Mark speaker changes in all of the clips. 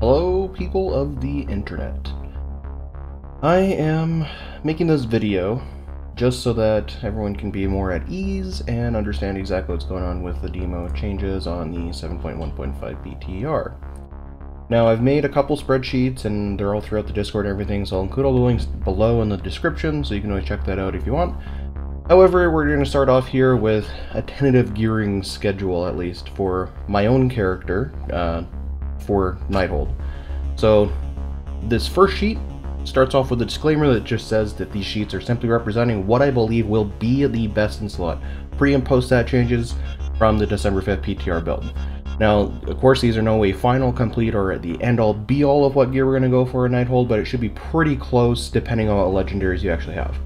Speaker 1: Hello, people of the internet. I am making this video just so that everyone can be more at ease and understand exactly what's going on with the demo changes on the 7.1.5 PTR. Now, I've made a couple spreadsheets and they're all throughout the Discord and everything, so I'll include all the links below in the description, so you can always check that out if you want. However, we're going to start off here with a tentative gearing schedule, at least, for my own character uh, for Nighthold. So, this first sheet starts off with a disclaimer that just says that these sheets are simply representing what I believe will be the best in slot, pre and post that changes from the December 5th PTR build. Now, of course, these are no way final, complete, or at the end-all, be-all of what gear we're going to go for in Nighthold, but it should be pretty close depending on what legendaries you actually have.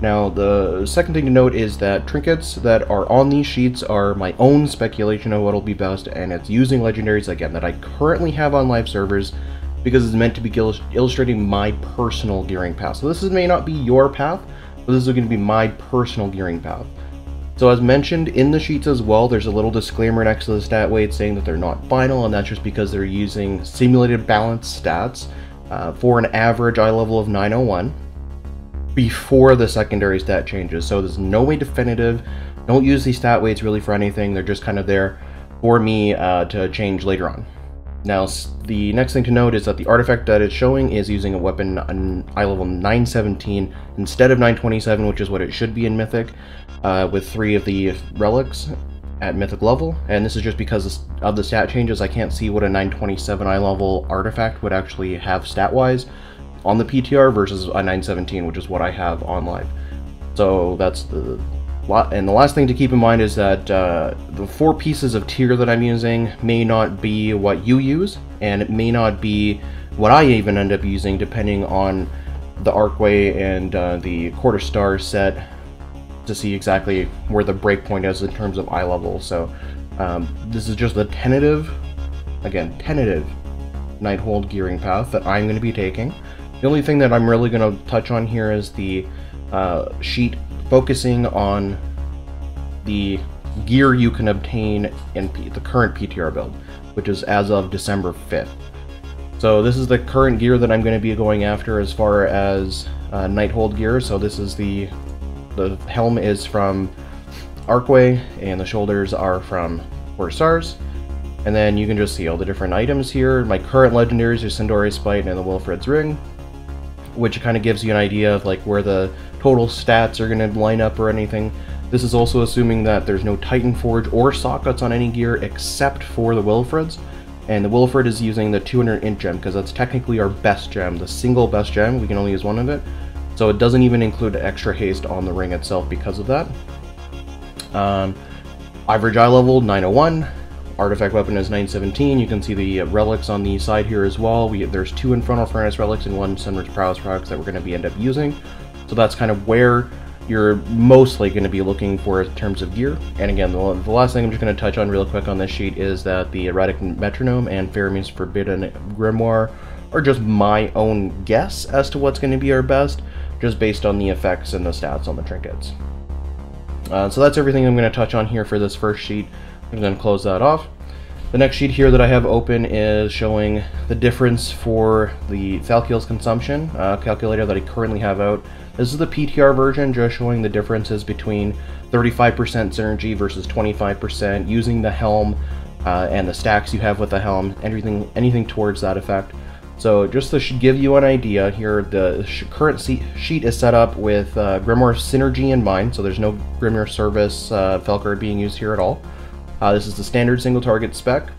Speaker 1: Now, the second thing to note is that trinkets that are on these sheets are my own speculation of what'll be best, and it's using legendaries, again, that I currently have on live servers, because it's meant to be illustrating my personal gearing path. So this is, may not be your path, but this is going to be my personal gearing path. So as mentioned in the sheets as well, there's a little disclaimer next to the stat weight saying that they're not final, and that's just because they're using simulated balance stats uh, for an average eye level of 901 before the secondary stat changes. So there's no way definitive. Don't use these stat weights really for anything. They're just kind of there for me uh, to change later on. Now, the next thing to note is that the artifact that it's showing is using a weapon on eye level 917 instead of 927, which is what it should be in Mythic, uh, with three of the relics at Mythic level. And this is just because of the stat changes. I can't see what a 927 eye level artifact would actually have stat-wise on the PTR versus a 917, which is what I have on live. So that's the lot. and the last thing to keep in mind is that uh, the four pieces of tier that I'm using may not be what you use, and it may not be what I even end up using depending on the Arcway and uh, the Quarter Star set to see exactly where the breakpoint is in terms of eye level. So um, this is just a tentative, again, tentative Nighthold gearing path that I'm going to be taking. The only thing that I'm really going to touch on here is the uh, sheet focusing on the gear you can obtain in P the current PTR build, which is as of December 5th. So this is the current gear that I'm going to be going after as far as uh, Nighthold gear. So this is the the helm is from Arcway, and the shoulders are from Four Stars. And then you can just see all the different items here. My current legendaries are Sin'dorei Spite and the Wilfred's Ring, which kind of gives you an idea of like where the total stats are going to line up or anything. This is also assuming that there's no Titan Forge or sockets on any gear except for the Wilfred's. And the Wilfred is using the 200 int gem because that's technically our best gem, the single best gem. We can only use one of it. So it doesn't even include extra haste on the ring itself because of that. Um, average eye level 901. Artifact weapon is 917. You can see the relics on the side here as well. We There's two Infernal Furnace relics and one Summoner's Prowess products that we're going to be end up using. So that's kind of where you're mostly going to be looking for in terms of gear. And again, the, the last thing I'm just going to touch on real quick on this sheet is that the Erratic Metronome and Pharamere's Forbidden Grimoire are just my own guess as to what's going to be our best, just based on the effects and the stats on the trinkets. Uh, so that's everything I'm going to touch on here for this first sheet. Going to close that off. The next sheet here that I have open is showing the difference for the Thalkiel's consumption uh, calculator that I currently have out. This is the PTR version, just showing the differences between 35% synergy versus 25%, using the helm uh, and the stacks you have with the helm, anything, anything towards that effect. So just to give you an idea here, the current sheet is set up with uh, Grimoire Synergy in mind, so there's no Grimoire Service uh, Felguard being used here at all. Uh, this is the standard single target spec,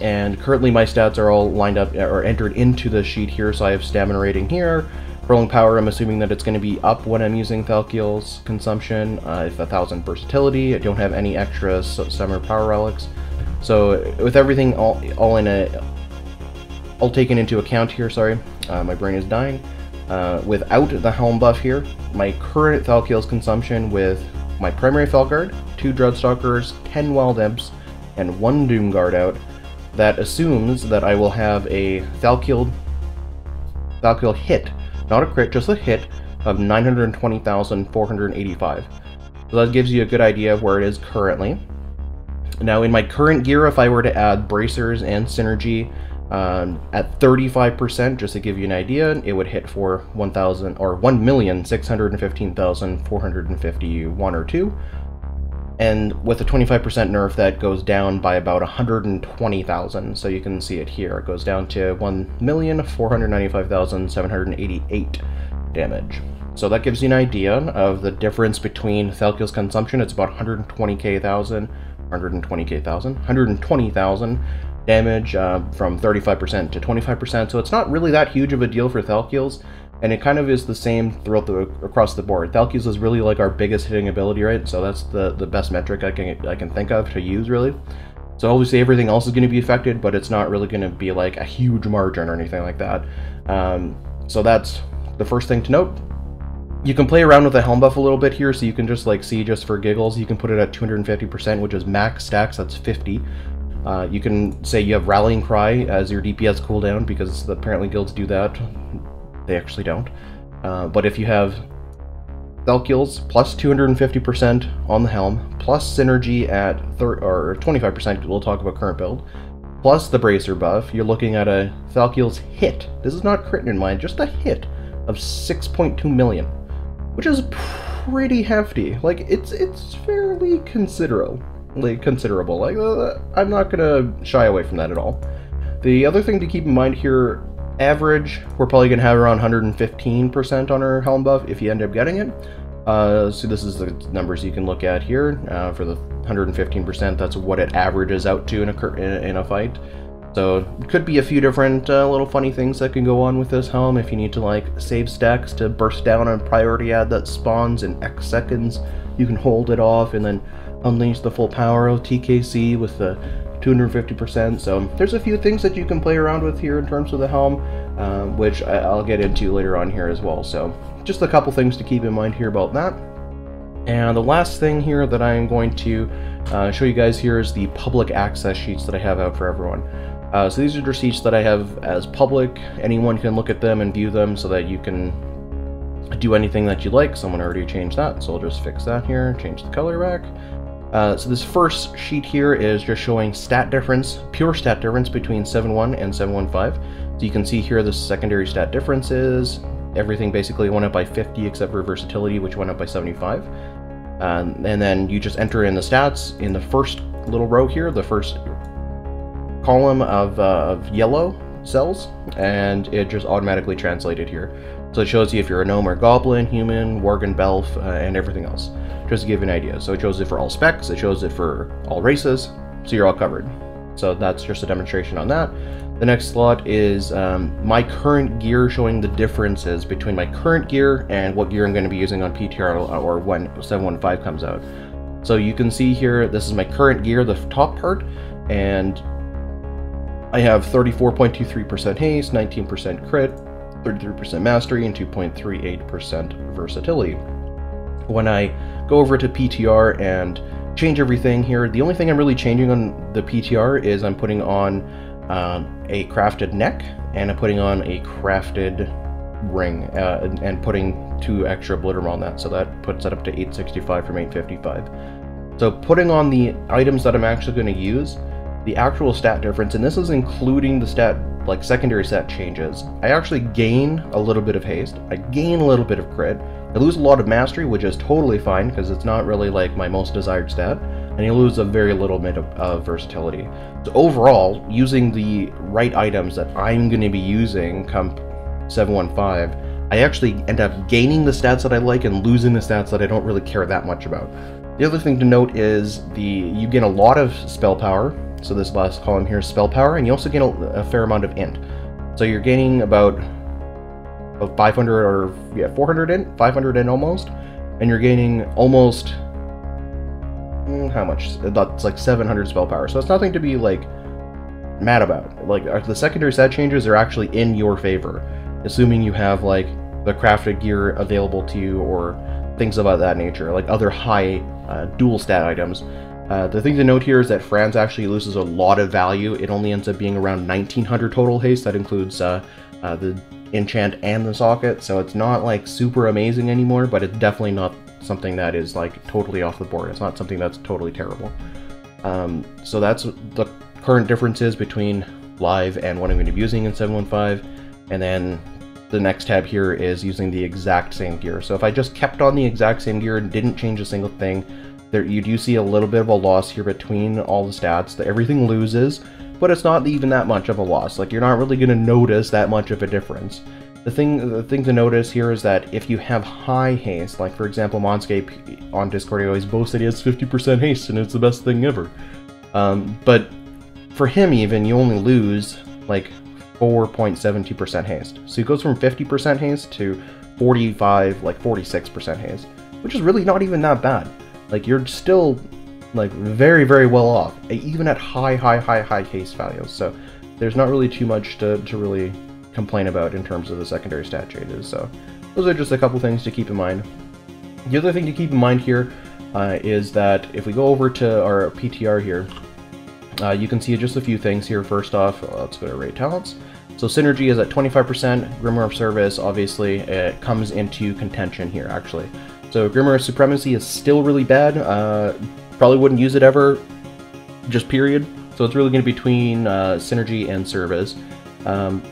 Speaker 1: and currently my stats are all lined up or entered into the sheet here, so I have stamina rating here, Rolling power, I'm assuming that it's going to be up when I'm using Thalkiel's consumption. Uh, if a thousand versatility, I don't have any extra summer power relics. So with everything all, all in a, all taken into account here, sorry, uh, my brain is dying. Uh, without the helm buff here, my current Thalkiel's consumption with my primary Felguard, two Dreadstalkers, 10 Wild Imps, and one Doomguard out, that assumes that I will have a Thalkiel, Thalkiel hit not a crit, just a hit of 920,485. So that gives you a good idea of where it is currently. Now in my current gear, if I were to add bracers and synergy Um, at 35%, just to give you an idea, it would hit for 1,000 or 1,615,451 or 2. And with a 25% nerf, that goes down by about 120,000. So you can see it here. It goes down to 1,495,788 damage. So that gives you an idea of the difference between Thalkiel's consumption. It's about 120k thousand, 120k thousand, 120,000 damage uh, from 35% to 25%. So it's not really that huge of a deal for Thalkiel's, and it kind of is the same throughout the across the board. Thalkiel's is really like our biggest hitting ability, right? So that's the the best metric I can I can think of to use really. So obviously everything else is going to be affected, but it's not really going to be like a huge margin or anything like that. Um, so that's the first thing to note. You can play around with the helm buff a little bit here, so you can just like see just for giggles, you can put it at 250%, which is max stacks, that's 50. Uh, you can say you have Rallying Cry as your DPS cooldown, because apparently guilds do that. They actually don't. Uh, but if you have Thalkiel's plus 250% on the helm, plus synergy at or 25%, we'll talk about current build, plus the Bracer buff, you're looking at a Thalkiel's hit. This is not crit in mind, just a hit of 6.2 million which is pretty hefty. Like it's it's fairly considerable. Like considerable. Like uh, I'm not gonna shy away from that at all. The other thing to keep in mind here, average, we're probably gonna have around 115% on our helm buff if you end up getting it. Uh, so this is the numbers you can look at here uh, for the 115%. That's what it averages out to in a in a fight. So it could be a few different uh, little funny things that can go on with this helm if you need to like save stacks to burst down a priority ad that spawns in X seconds. You can hold it off and then unleash the full power of TKC with the 250%. So there's a few things that you can play around with here in terms of the helm, um, which I'll get into later on here as well. So just a couple things to keep in mind here about that. And the last thing here that I'm going to uh, show you guys here is the public access sheets that I have out for everyone. Uh, so these are receipts that I have as public. Anyone can look at them and view them so that you can do anything that you like. Someone already changed that, so I'll just fix that here, change the color back. Uh, so this first sheet here is just showing stat difference, pure stat difference between 7.1 and 7.15. So you can see here the secondary stat differences. Everything basically went up by 50 except for versatility, which went up by 75. Um, and then you just enter in the stats in the first little row here, the first column of, uh, of yellow cells, and it just automatically translated here. So it shows you if you're a gnome or goblin, human, worgen, belf, uh, and everything else, just to give you an idea. So it shows it for all specs, it shows it for all races, so you're all covered. So that's just a demonstration on that. The next slot is um, my current gear showing the differences between my current gear and what gear I'm going to be using on PTR or when 715 comes out. So you can see here, this is my current gear, the top part, and I have 34.23% haste, 19% crit, 33% mastery, and 2.38% versatility. When I go over to PTR and change everything here, the only thing I'm really changing on the PTR is I'm putting on um, a crafted neck and I'm putting on a crafted ring uh, and, and, putting two extra Blittermaw on that, so that puts it up to 865 from 855. So putting on the items that I'm actually going to use, the actual stat difference, and this is including the stat, like secondary stat changes, I actually gain a little bit of haste, I gain a little bit of crit, I lose a lot of mastery, which is totally fine, because it's not really like my most desired stat, and you lose a very little bit of uh, versatility. So overall, using the right items that I'm going to be using come 715, I actually end up gaining the stats that I like and losing the stats that I don't really care that much about. The other thing to note is the you gain a lot of spell power, so this last column here is spell power, and you also gain a, a fair amount of int. So you're gaining about, about 500 or yeah 400 int, 500 int almost, and you're gaining almost mm, how much? That's like 700 spell power. So it's nothing to be like mad about. Like the secondary set changes are actually in your favor, assuming you have like the crafted gear available to you or things about that nature, like other high uh, dual stat items. Uh, the thing to note here is that Franz actually loses a lot of value. It only ends up being around 1900 total haste. That includes uh, uh, the enchant and the socket, so it's not like super amazing anymore, but it's definitely not something that is like totally off the board. It's not something that's totally terrible. Um, so that's the current differences between live and what I'm going to be using in 715. And then the next tab here is using the exact same gear. So if I just kept on the exact same gear and didn't change a single thing, there you do see a little bit of a loss here between all the stats. That everything loses, but it's not even that much of a loss. Like you're not really going to notice that much of a difference. The thing, the thing to notice here is that if you have high haste, like for example, Monscape on Discord, he always boasts that he has 50% haste and it's the best thing ever. Um, but for him, even you only lose like 4.72% haste. So he goes from 50% haste to 45, like 46% haste, which is really not even that bad. Like you're still like very, very well off, even at high, high, high, high case values. So there's not really too much to, to really complain about in terms of the secondary stat changes. So those are just a couple things to keep in mind. The other thing to keep in mind here uh, is that if we go over to our PTR here, uh, you can see just a few things here. First off, let's go to Raid Talents. So Synergy is at 25%, Grimoire of Service, obviously, it comes into contention here, actually. So Grimoire Supremacy is still really bad, uh, probably wouldn't use it ever, just period. So it's really going to be between uh, Synergy and Service. Um,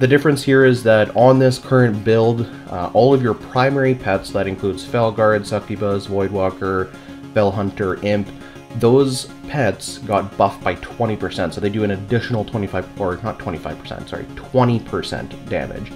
Speaker 1: the difference here is that on this current build, uh, all of your primary pets, that includes Felguard, Succubus, Voidwalker, Felhunter, Imp, those pets got buffed by 20%, so they do an additional 25, or not 25%, sorry, 20% damage.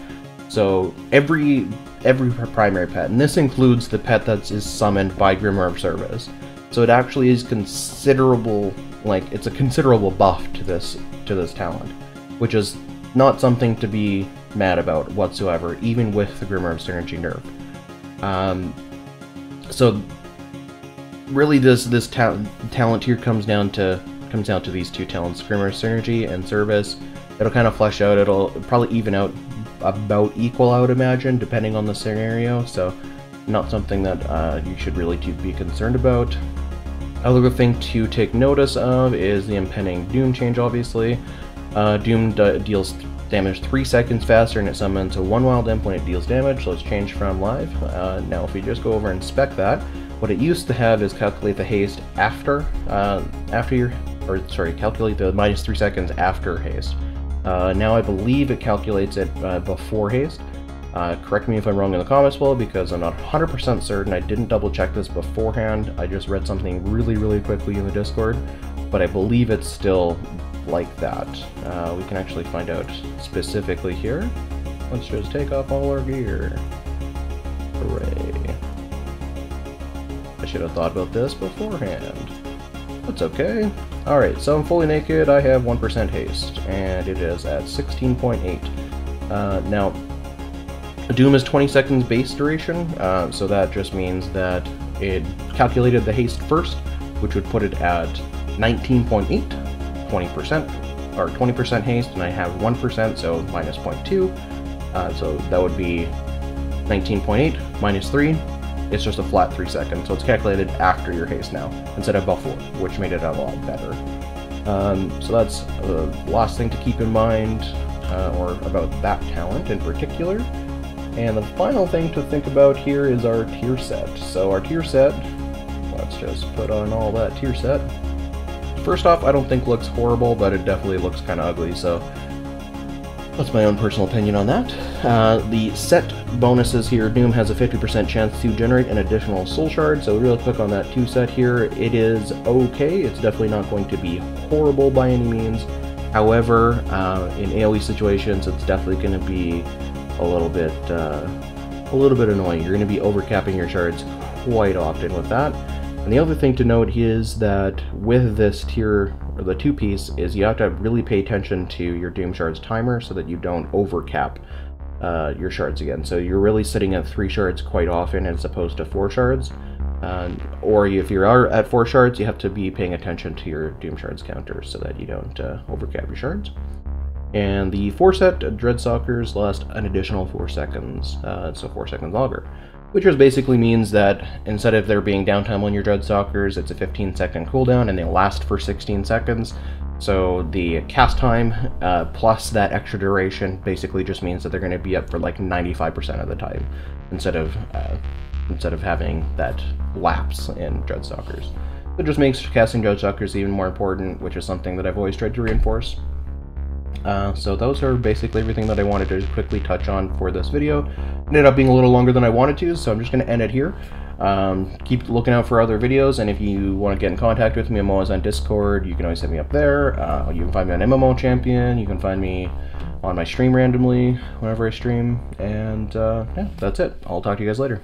Speaker 1: So every every primary pet, and this includes the pet that is summoned by Grimoire of Service. So it actually is considerable, like it's a considerable buff to this to this talent, which is not something to be mad about whatsoever, even with the Grimoire of Synergy nerf. Um, so really, this this ta talent here comes down to comes down to these two talents: Grimoire Synergy and Service. It'll kind of flesh out. It'll probably even out about equal, I would imagine, depending on the scenario. So, not something that uh, you should really be concerned about. Other thing to take notice of is the impending Doom change, obviously. Uh, Doom deals damage 3 seconds faster and it summons a 1 wild imp when it deals damage, so let's change from live. Uh, now if we just go over and spec that, what it used to have is calculate the haste after, uh, after your, or sorry, calculate the minus 3 seconds after haste. Uh, now I believe it calculates it uh, before haste. Uh, correct me if I'm wrong in the comments below because I'm not 100% certain. I didn't double check this beforehand. I just read something really, really quickly in the Discord, but I believe it's still like that. Uh, we can actually find out specifically here. Let's just take off all our gear. Hooray. I should have thought about this beforehand. That's okay. Alright, so I'm fully naked, I have 1% haste, and it is at 16.8. Uh, now, Doom is 20 seconds base duration, uh, so that just means that it calculated the haste first, which would put it at 19.8 20%, or 20% haste, and I have 1%, so minus 0.2. Uh, so that would be 19.8 minus 3. It's just a flat 3 seconds, so it's calculated after your haste now, instead of before, which made it a lot better. Um, so that's the last thing to keep in mind, uh, or about that talent in particular. And the final thing to think about here is our tier set. So our tier set, let's just put on all that tier set. First off, I don't think looks horrible, but it definitely looks kind of ugly, so that's my own personal opinion on that. Uh, the set bonuses here, Doom has a 50% chance to generate an additional soul shard, so real quick on that 2 set here, it is okay, it's definitely not going to be horrible by any means. However, uh, in AoE situations, it's definitely going to be a little bit, uh, a little bit annoying. You're going to be overcapping your shards quite often with that. And the other thing to note is that with this tier, or the two piece, is you have to really pay attention to your Doom Shards timer so that you don't overcap uh, your shards again. So you're really sitting at three shards quite often as opposed to four shards. Uh, or if you are at four shards, you have to be paying attention to your Doom Shards counter so that you don't uh, overcap your shards. And the four set Dreadstalkers last an additional four seconds, uh, so four seconds longer which just basically means that instead of there being downtime on your Dreadstalkers, it's a 15 second cooldown and they last for 16 seconds. So the cast time uh, plus that extra duration basically just means that they're going to be up for like 95% of the time instead of uh, instead of having that lapse in Dreadstalkers. It just makes casting Dreadstalkers even more important, which is something that I've always tried to reinforce. Uh, so those are basically everything that I wanted to quickly touch on for this video. Ended up being a little longer than I wanted to, so I'm just going to end it here. Um, keep looking out for other videos, and if you want to get in contact with me, I'm always on Discord. You can always hit me up there. Uh, you can find me on MMO Champion. You can find me on my stream randomly whenever I stream. And uh, yeah, that's it. I'll talk to you guys later.